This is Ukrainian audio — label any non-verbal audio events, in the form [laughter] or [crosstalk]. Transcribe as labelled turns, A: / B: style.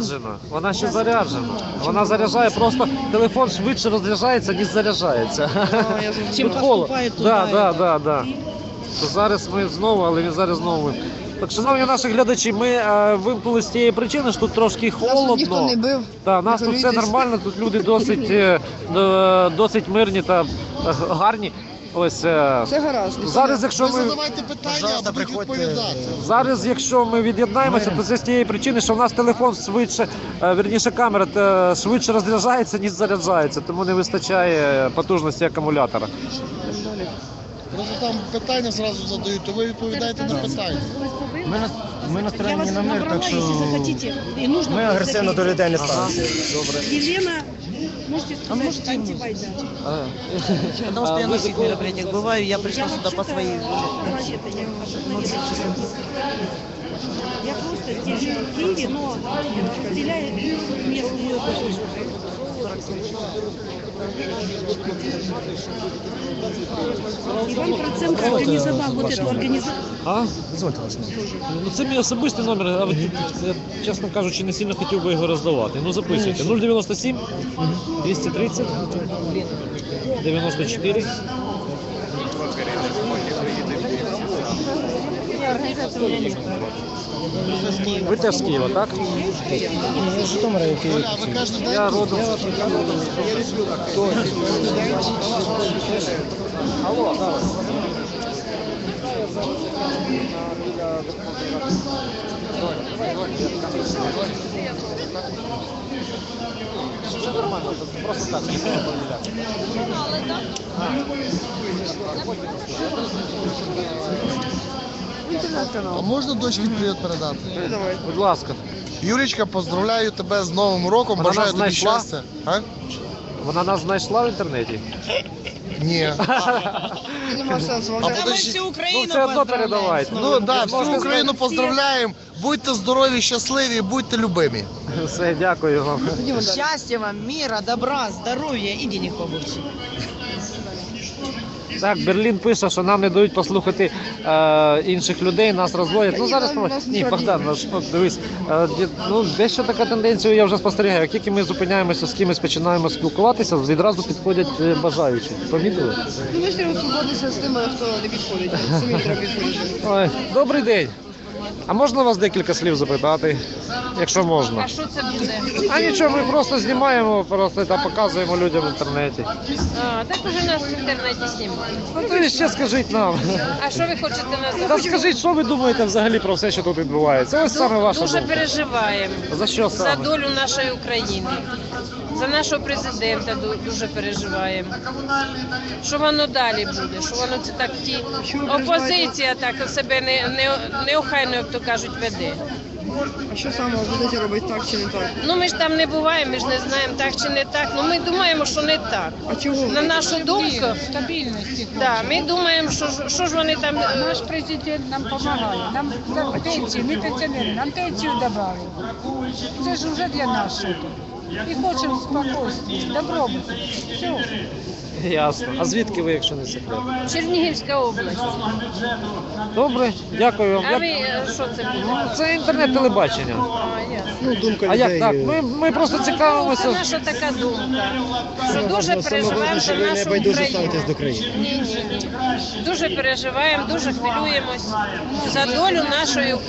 A: заряджена. Вона ще заряджена. Вона заряджає, просто телефон швидше розряджається, ніж заряджається. Чим
B: Поступає
A: Да, да, да, да. То зараз ми знову, але він зараз знову. Так, шановні наші глядачі, ми е, вимкнули з тієї причини, що тут трошки
C: Нас тут
A: холодно.
C: ніхто не бив.
A: Так, нас тут все нормально, тут люди досить, е, е, досить мирні та е, гарні. Ось е,
C: Все гаразд.
A: зараз, якщо
D: Ви
A: ми
D: задавайте питання, а будуть відповідати.
A: зараз, якщо ми від'єднаємося, то це з тієї причини, що в нас телефон швидше, е, вірніше камера е, швидше розряджається, ніж заряджається, тому не вистачає потужності акумулятора.
D: Просто там питання зразу задають, то ви відповідаєте на питання.
E: Ми, на- ми настроєні
B: вас
E: на мир,
B: набрала,
E: так що
B: если захотите. И нужно
E: ми
B: будет
E: агресивно до людей не ставимося.
A: добре.
B: Можете
C: а
B: сказать, а
C: можете
B: антивойна.
A: А,
B: потому что я на всех мероприятиях бываю, я пришла сюда по своей воле. Я просто здесь живу в Киеве, но разделяю местную жизнь. Иван Проценко організував вот эту організацію.
A: А?
E: Дозвольте вас.
A: Ну це мій особистий номер, а ви, я, чесно кажучи, не сильно хотів би його роздавати. Ну записуйте. 097 230 94. Ви теж з Києва, так?
E: Я з Житомира, який
A: Я родом. Алло, Все нормально, просто так, не
D: а можна дочці привіт передати?
A: Будь ласка.
D: Юрічка, поздравляю тебе з Новим роком,
A: Вона
D: бажаю
A: нас
D: тобі
A: знайшла?
D: щастя. А?
A: Вона нас знайшла в інтернеті.
D: Ні. [laughs]
C: Нема сенсу.
D: А подожди.
B: всю
A: Ну
B: Україну
A: все одно передавайте.
D: Ну да, всю Україну поздравляємо. Будьте здорові, щасливі, будьте любимі.
A: Все, дякую вам.
B: Счастья вам, мира, добра, здоровья и денег побольше.
A: Так, Берлін пише, що нам не дають послухати е, інших людей, нас розводять. Ну зараз ні, Богдан, ну, дивись, е, ну дещо така тенденція я вже спостерігаю. Як тільки ми зупиняємося з кимось, починаємо спілкуватися, відразу підходять е, бажаючі. Помітили?
C: Ну, ми ж не свободитися з тими, хто не підходить. Самі треба підходити.
A: Ой, добрий день. А можна вас декілька слів запитати, якщо можна?
F: А що це буде?
A: А нічого, ми просто знімаємо, просто та показуємо людям в інтернеті.
F: А, так уже нас в інтернеті знімають.
A: Ну то і ще скажіть нам.
F: А що ви хочете нас
A: Та скажіть, що ви думаєте взагалі про все, що тут відбувається? Ось саме ваша
F: Дуже
A: думка.
F: переживаємо
A: За що
F: за
A: саме?
F: долю нашої України. За нашого президента дуже переживаємо. Що воно далі буде? Що воно це так ті опозиція так себе не, не, неохайно, як то кажуть, веде.
C: А що саме ви будете робити так чи не так?
F: Ну ми ж там не буваємо, ми ж не знаємо так чи не так. Ну ми думаємо, що не так.
C: А чого?
F: На нашу думку,
G: Стабільності.
F: да, ми думаємо, що, ж- що ж вони там. е,
G: Наш президент нам допомагає. Нам за пенсію, ми пенсіонери, нам пенсію добавили. Це ж вже для нас щось. І хочемо спокійствия, добробуту. Все.
A: Ясно. А звідки ви, якщо не секрет?
F: Чернігівська область.
A: Добре, дякую вам.
F: А ви е, що це буде?
A: Це інтернет-телебачення.
F: А, ясно.
E: ну, думка
A: А як
E: людей.
A: так? Ми, ми просто
F: Це
A: цікавимося.
F: наша така думка. Що дуже
E: Саме
F: переживаємо
E: головне,
F: за
E: ви не
F: нашу
E: байдуже ставитесь
F: Україну.
E: до країни.
F: Ні, ні, ні. Дуже переживаємо, дуже хвилюємось за долю нашої України.